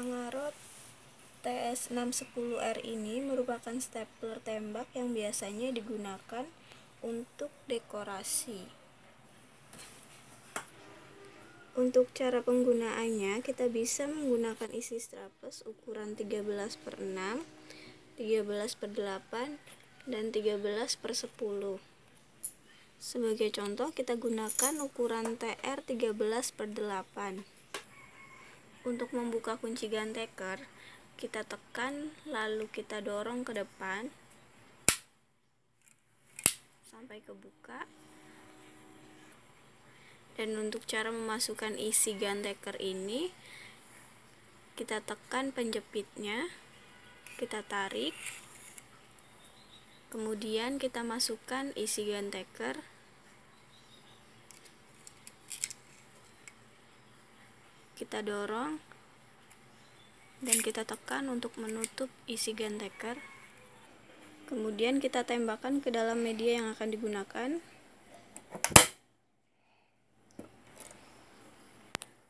Angaro TS610R ini merupakan stapler tembak yang biasanya digunakan untuk dekorasi. Untuk cara penggunaannya, kita bisa menggunakan isi strapless ukuran 13 per 6, 13 per 8, dan 13 per 10. Sebagai contoh, kita gunakan ukuran TR 13 per 8. Untuk membuka kunci ganteker, kita tekan lalu kita dorong ke depan. Sampai kebuka. Dan untuk cara memasukkan isi ganteker ini, kita tekan penjepitnya, kita tarik, kemudian kita masukkan isi ganteker. Kita dorong dan kita tekan untuk menutup isi genteker. Kemudian kita tembakan ke dalam media yang akan digunakan.